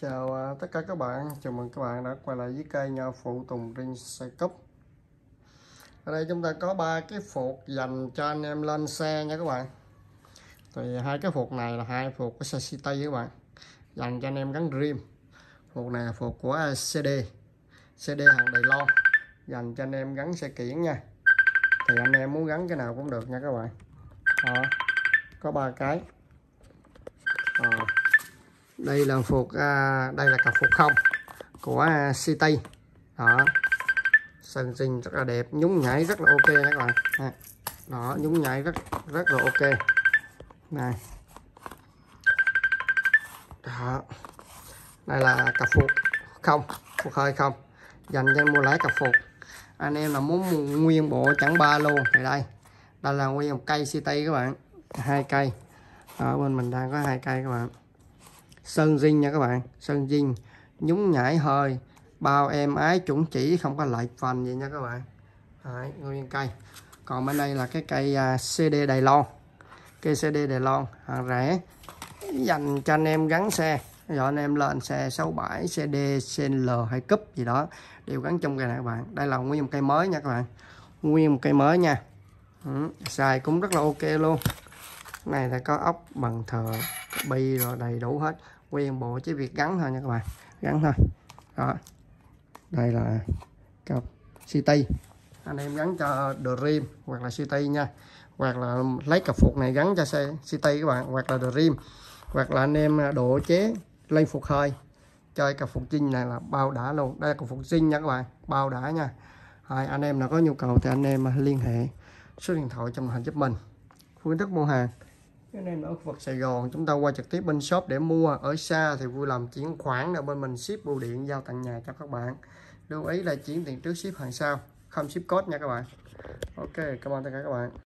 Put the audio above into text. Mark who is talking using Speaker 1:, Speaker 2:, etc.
Speaker 1: Chào à, tất cả các bạn, chào mừng các bạn đã quay lại với kênh à, Phụ Tùng Ring Xe Cúp Ở đây chúng ta có ba cái phụt dành cho anh em lên xe nha các bạn. Thì hai cái phụt này là hai phụt của xe City các bạn Dành cho anh em gắn rim. Phụt này là phuộc của CD CD hàng Đài Loan Dành cho anh em gắn xe kiển nha. Thì anh em muốn gắn cái nào cũng được nha các bạn. Đó, Có ba cái đây là phục à, đây là cặp phục không của à, City. Đó. Sân sinh rất là đẹp nhúng nhảy rất là ok các bạn. À, đó nhúng nhảy rất rất là ok. Này. Đó. Đây là cặp phục không phục hơi không. Dành cho mua lấy cặp phục. Anh em là muốn mua nguyên bộ chẳng ba luôn thì đây. Đây là nguyên một cây City các bạn hai cây. Ở bên mình đang có hai cây các bạn sơn zin nha các bạn. Sơn zin nhúng nhảy hơi. Bao em ái chuẩn chỉ không có lại phần gì nha các bạn. Đấy, nguyên cây. Còn bên đây là cái cây à, uh, CD Đài Loan. Cây CD Đài Loan hàng rẻ. Dành cho anh em gắn xe. Rồi anh em lên xe 67 CD CL hay cúp gì đó đều gắn trong cây này các bạn. Đây là nguyên một cây mới nha các bạn. Nguyên một cây mới nha. Ừ, xài cũng rất là ok luôn. Này là có ốc bằng thờ bi rồi đầy đủ hết. Nguyên bộ chỉ việc gắn thôi nha các bạn. Gắn thôi. Đó. Đây là cặp city. Anh em gắn cho Dream hoặc là city nha. Hoặc là lấy cặp phục này gắn cho xe city các bạn hoặc là Dream. Hoặc là anh em à, độ chế lên phục hơi. Chơi cặp phục zin này là bao đã luôn. Đây là cặp phục zin nha các bạn. Bao đã nha. Rồi, anh em nào có nhu cầu thì anh em à, liên hệ số điện thoại trong hình giúp mình. Phương thức mua hàng anh em ở khu vực Sài Gòn. Chúng ta qua trực tiếp bên shop để mua. Ở xa thì vui làm chuyển khoản là bên mình ship bưu điện giao tận nhà cho các bạn. Lưu ý là chuyển tiền trước ship hàng sau, không ship code nha các bạn. Ok, cảm ơn tất cả các bạn.